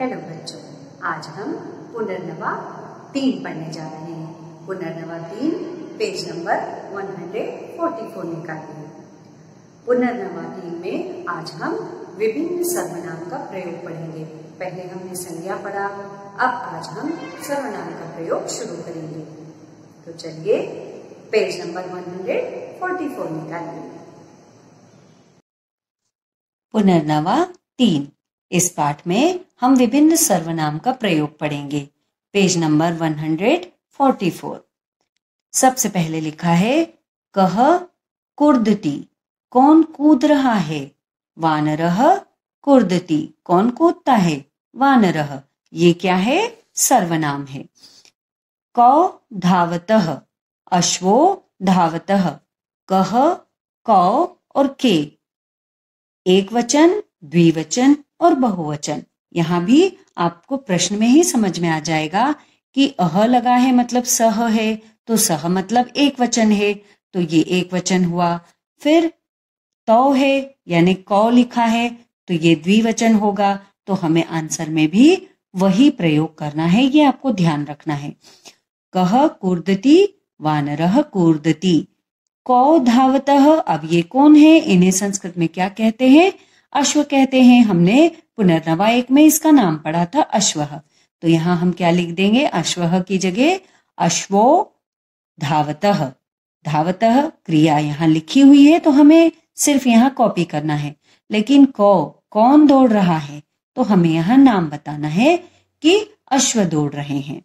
Hello बच्चों। आज हम पुनर्नवा तीन पढ़ने जा रहे हैं। पुनर्नवा तीन पेज नंबर 144 निकालिए। पुनर्नवा तीन में आज हम विभिन्न सर्वनाम का प्रयोग पढ़ेंगे। पहले हमने संज्ञा पढ़ा, अब आज हम सर्वनाम का प्रयोग शुरू करेंगे। तो चलिए पेज नंबर 144 निकालिए। पुनर्नवा तीन। इस पाठ में हम विभिन्न सर्वनाम का प्रयोग पढ़ेंगे। पेज नंबर 144 सबसे पहले लिखा है, कह कुर्दती, कौन कूद रहा है? वानरह, कुर्दती, कौन कूदता है? वानरह, ये क्या है? सर्वनाम है। कौ धावत, अश्वो धावत, कह, कौ और के। एक वचन द्विवचन और बहुवचन। यहाँ भी आपको प्रश्न में ही समझ में आ जाएगा कि अह लगा है मतलब सह है तो सह मतलब एक वचन है तो ये एक वचन हुआ। फिर तौ है, यानी कौ लिखा है तो ये द्विवचन होगा। तो हमें आंसर में भी वही प्रयोग करना है, ये आपको ध्यान रखना है। कह कूर्दती वानरह कूर्दती। कौ धावत, अब ये कौन है, इन्हें संस्कृत में क्या कहते हैं? अश्व कहते हैं हमने पुनर्नवा एक में इसका नाम पड़ा था अश्व। तो यहाँ हम क्या लिख देंगे? अश्व की जगह अश्वो धावतः। धावतः क्रिया यहाँ लिखी हुई है तो हमें सिर्फ़ यहाँ कॉपी करना है। लेकिन कौ, कौन दौड़ रहा है? तो हमें यहाँ नाम बताना है कि अश्व दौड़ रहे हैं।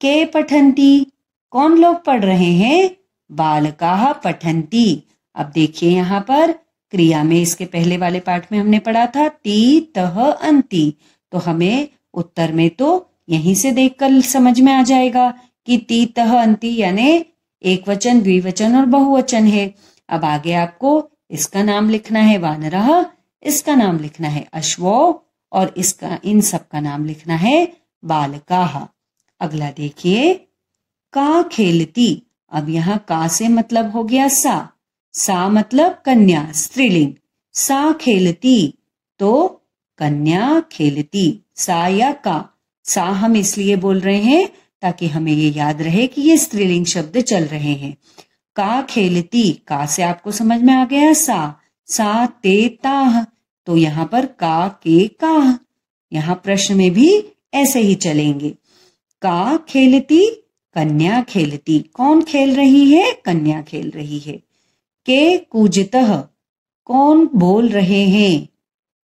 के पठंती कौन लोग पढ़ रहे हैं? बालका पठंती अब देखिए यहाँ पर क्रिया में इसके पहले वाले पाठ में हमने पढ़ा था, ती, तह, अंति। तो हमें उत्तर में तो यहीं से देखकर समझ में आ जाएगा कि ती, तह, अंति यानी एक वचन द्विवचन और बहुवचन है। अब आगे आपको इसका नाम लिखना है वानरह इसका नाम लिखना है, अश्वो। और इसका, इन सब का नाम लिखना है, बालका। अगला देखिए, का खेलती। अब यहाँ का से मतलब हो गया सा। सा मतलब कन्या, स्त्रीलिंग। सा खेलती तो कन्या खेलती। सा या का। सा हम इसलिए बोल रहे हैं ताकि हमें ये याद रहे कि ये स्त्रीलिंग शब्द चल रहे हैं। का खेलती, का से आपको समझ में आ गया? सा। सा ते ताह तो यहाँ पर का के का यहाँ प्रश्न में भी ऐसे ही चलेंगे। का खेलती, कन्या खेलती। कौन खेल रही है? कन्या खेल रही है। के कूजतः? कौन बोल रहे हैं?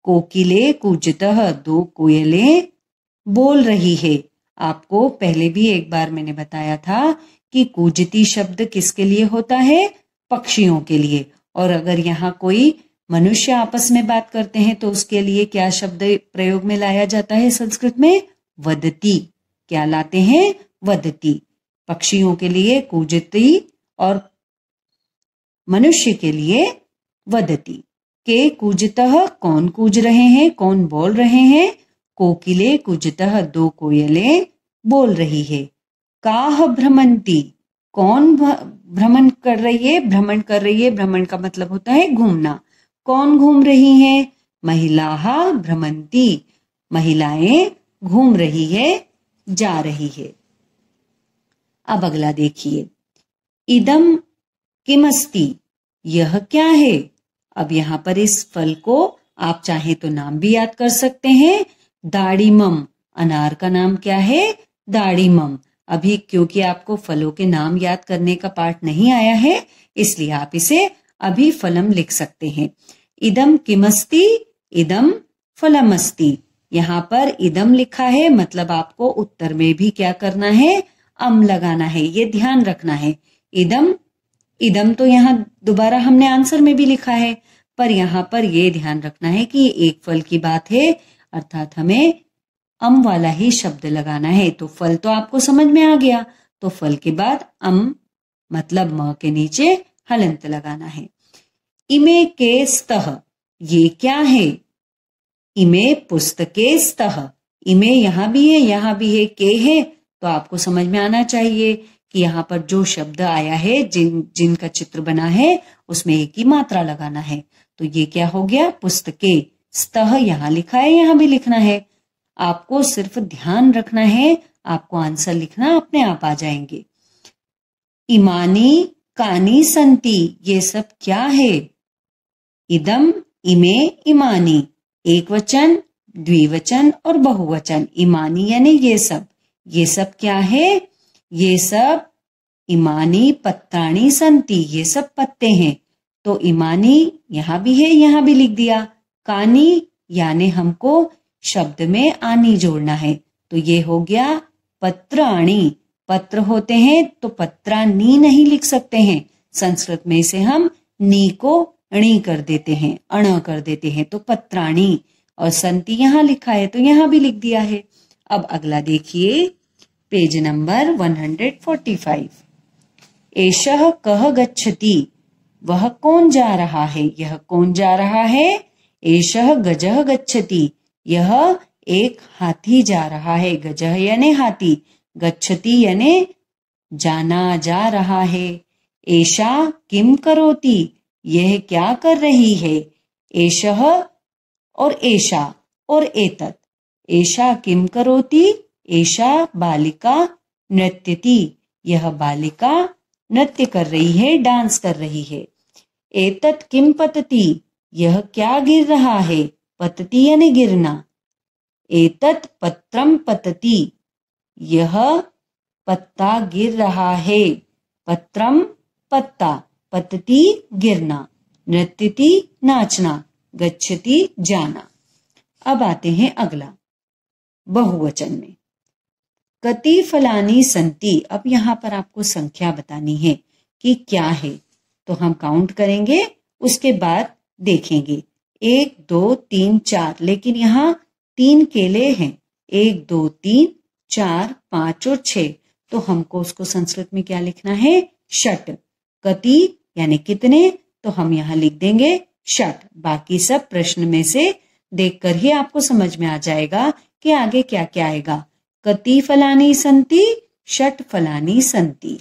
कोकिले कूजत दो कोयले बोल रही है। आपको पहले भी एक बार मैंने बताया था कि कूजती शब्द किसके लिए होता है? पक्षियों के लिए। और अगर यहाँ कोई मनुष्य आपस में बात करते हैं तो उसके लिए क्या शब्द प्रयोग में लाया जाता है संस्कृत में? वदती। क्या लाते हैं? वदती। पक्षियों के लिए कूजती और मनुष्य के लिए वदती, के कूजतः कौन कूज रहे हैं, कौन बोल रहे हैं, कोकिले कुजतः दो कोयले बोल रही है। काह भ्रमंती, कौन भ्रमण कर रही है, भ्रमण कर रही है, भ्रमण का मतलब होता है घूमना। कौन घूम रही है? महिला भ्रमंती, महिलाएँ घूम रही है, जा रही है। अब अगला देखिए। इदम किमस्ती? यह क्या है? अब यहाँ पर इस फल को आप चाहे तो नाम भी याद कर सकते हैं। दाड़ीमम। अनार का नाम क्या है? दाड़ीमम। अभी क्योंकि आपको फलों के नाम याद करने का पाठ नहीं आया है, इसलिए आप इसे अभी फलम लिख सकते हैं। इदम किमस्ती? इदम फलमस्ती। यहाँ पर इदम लिखा है मतलब आपको उत्तर में भी क्या करना है? अम लगाना है। ये ध्यान रखना है। इदम इदम तो यहाँ दोबारा हमने आंसर में भी लिखा है, पर यहाँ पर ये ध्यान रखना है कि ये एक फल की बात है, अर्थात हमें अम वाला ही शब्द लगाना है। तो फल तो आपको समझ में आ गया तो फल के बाद अम मतलब म के नीचे हलंत लगाना है। इमे के स्तः, ये क्या है? इमे पुस्तके स्तः, इमे यहाँ भी है, यहाँ भी है, के है तो आपको समझ में आना चाहिए कि यहाँ पर जो शब्द आया है, जिन, जिनका चित्र बना है, उसमें एक ही मात्रा लगाना है। तो ये क्या हो गया? पुस्तके स्तः यहाँ लिखा है, यहाँ भी लिखना है। आपको सिर्फ़ ध्यान रखना है, आपको आंसर लिखना, अपने आप आ जाएँगे। इमानी कानी संति, ये सब क्या है? इदम, इमे, इमानी। एक वचन, द्विवचन और बहुवचन। इमानी यानी ये सब। ये सब क्या है? ये सब इमानी पत्राणी संति, ये सब पत्ते हैं। तो इमानी यहाँ भी है, यहाँ भी लिख दिया। कानी यानी हमको शब्द में आनी जोड़ना है। तो ये हो गया पत्राणी। पत्र होते हैं तो पत्रानी नहीं लिख सकते हैं। संस्कृत में से हम नी को अणी कर देते हैं, अण कर देते हैं। तो पत्राणी और संति यहाँ लिखा है तो यहाँ भी लिख दिया है। अब अगला देखिए। पेज नंबर 145 एशह कह गच्छति? वह कौन जा रहा है? यह कौन जा रहा है? एशह गजह गच्छति। यह एक हाथी जा रहा है। गजह यानी हाथी। गच्छति यानी जाना जा रहा है। ऐशा किम करोती? यह क्या कर रही है? एशह और ऐशा और एतत। ऐशा किम करोती? ऐशा बालिका नृत्यति यह बालिका नृत्य कर रही है, डांस कर रही है। एतत किम पतती? यह क्या गिर रहा है? पतती यानी गिरना? एतत पत्रम पतती। यह पत्ता गिर रहा है। पत्रम पत्ता। पतती गिरना। नृत्यति नाचना। गच्छति जाना। अब आते हैं अगला बहुवचन में। कति फलानी संति। अब यहाँ पर आपको संख्या बतानी है कि क्या है। तो हम काउंट करेंगे, उसके बाद देखेंगे। एक, दो, तीन, चार। लेकिन यहाँ तीन केले हैं। एक, दो, तीन, चार, पाँच और छ। तो हमको उसको संस्कृत में क्या लिखना है? शट। कति यानी कितने? तो हम यहाँ लिख देंगे शट। बाकी सब प्रश्न में से देखकर ही आपको समझ में आ जाएगा कि आगे क्या क्या आएगा। कति फलानी संति षट फलानी संति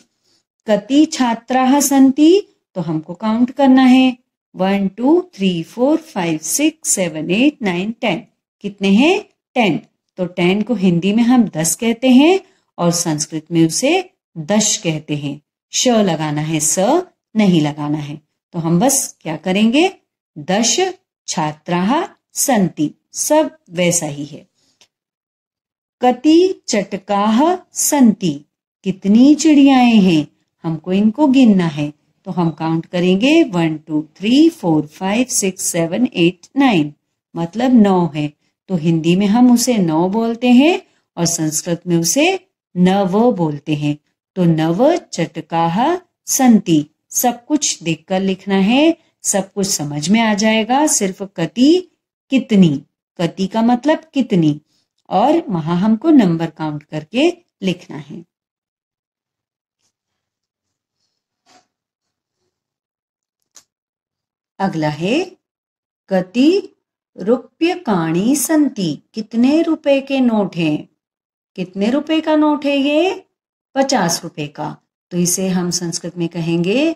कति छात्रा संति तो हमको काउंट करना है। One two three four five six seven eight nine ten कितने हैं? टेन तो टेन को हिंदी में हम दस कहते हैं और संस्कृत में उसे दश कहते हैं। श लगाना है स, नहीं लगाना है। तो हम बस क्या करेंगे? दश छात्रा संति सब वैसा ही है। कति चटकाह संति। कितनी चिड़ियाएँ हैं। हमको इनको गिनना है। तो हम काउंट करेंगे। One two three four five six seven eight nine मतलब नौ है। तो हिंदी में हम उसे नौ बोलते हैं और संस्कृत में उसे नव बोलते हैं। तो नव चटकाह संति। सब कुछ देखकर लिखना है। सब कुछ समझ में आ जाएगा। सिर्फ़ कति कितनी। कति का मतलब कितनी। और वहाँ हमको नंबर काउंट करके लिखना है। अगला है कति रुपये काणी संति, कितने रुपए के नोट हैं? कितने रुपए का नोट है ये? पचास रुपए का। तो इसे हम संस्कृत में कहेंगे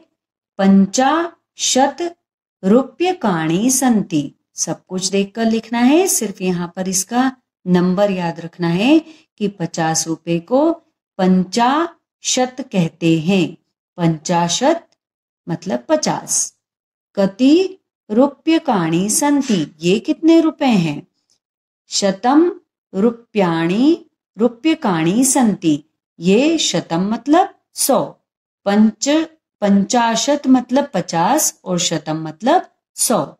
पंचाशत रुपये काणी संति। सब कुछ देखकर लिखना है, सिर्फ़ यहाँ पर इसका नंबर याद रखना है कि पचास रुपए को पंचाशत कहते हैं। पंचाशत मतलब पचास। कति रुप्यकाणी संति, ये कितने रुपए हैं? शतम रुप्याणी रुप्यकाणी संति, ये शतम मतलब सौ। पंच पंचाशत मतलब पचास और शतम मतलब सौ।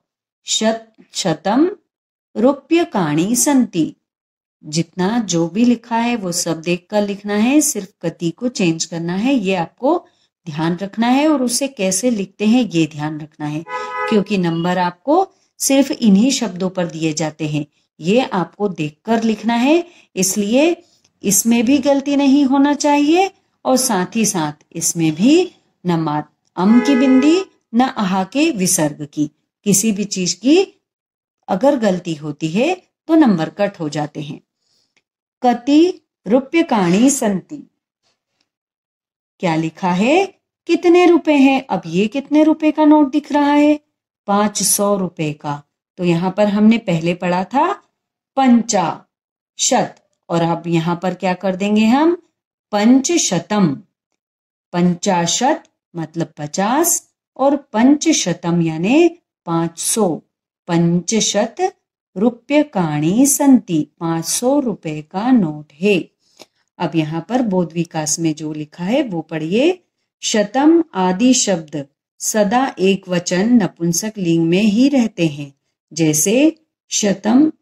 शत शतम रुप्यकाणी संति जितना जो भी लिखा है, वो सब देख कर लिखना है, सिर्फ़ गति को चेंज करना है, ये आपको ध्यान रखना है और उसे कैसे लिखते हैं, ये ध्यान रखना है। क्योंकि नंबर आपको सिर्फ़ इन्हीं शब्दों पर दिए जाते हैं। ये आपको देखकर लिखना है, इसलिए इसमें भी गलती नहीं होना चाहिए और साथ ही साथ इसमें भी न मात अम की बिंदी, न आहा के विसर्ग की। किसी भी चीज़ की अगर गलती होती है तो नंबर कट हो जाते हैं। कति रुपये काणी संति क्या लिखा है? कितने रुपए हैं? अब ये कितने रुपए का नोट दिख रहा है? पाँच सौ रुपए का। तो यहाँ पर हमने पहले पढ़ा था पंचा शत। और अब यहाँ पर क्या कर देंगे हम? पंचशतम। पंचाशत मतलब पचास और पंचशतम यानी पाँच सौ। पंचशत रुपये काणी संति पाँच सौ रुपए का नोट है। अब यहाँ पर बोध विकास में जो लिखा है, वो पढ़िए। शतम आदि शब्द सदा एक वचन नपुंसक लिंग में ही रहते हैं। जैसे, शतम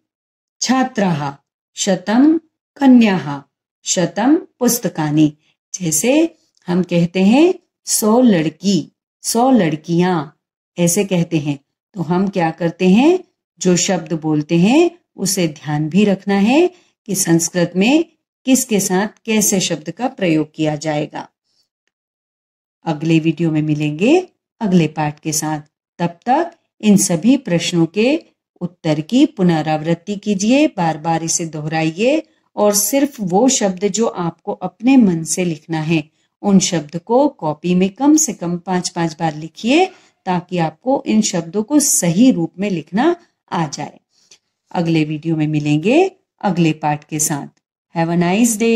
छात्रा, शतम कन्या, शतम पुस्तकानी। जैसे, हम कहते हैं, सौ लड़की, सौ लड़कियाँ, ऐसे कहते हैं। तो हम क्या करते हैं जो शब्द बोलते हैं, उसे ध्यान भी रखना है कि संस्कृत में किसके साथ कैसे शब्द का प्रयोग किया जाएगा। अगले वीडियो में मिलेंगे अगले पाठ के साथ। तब तक इन सभी प्रश्नों के उत्तर की पुनरावृत्ति कीजिए बार बार इसे दोहराइए और सिर्फ़ वो शब्द जो आपको अपने मन से लिखना है, उन शब्द को कॉपी में कम से कम पाँच पाँच बार लिखिए ताकि आपको इन शब्दों को सही रूप में लिखना आ जाए। अगले वीडियो में मिलेंगे अगले पार्ट के साथ। Have a nice day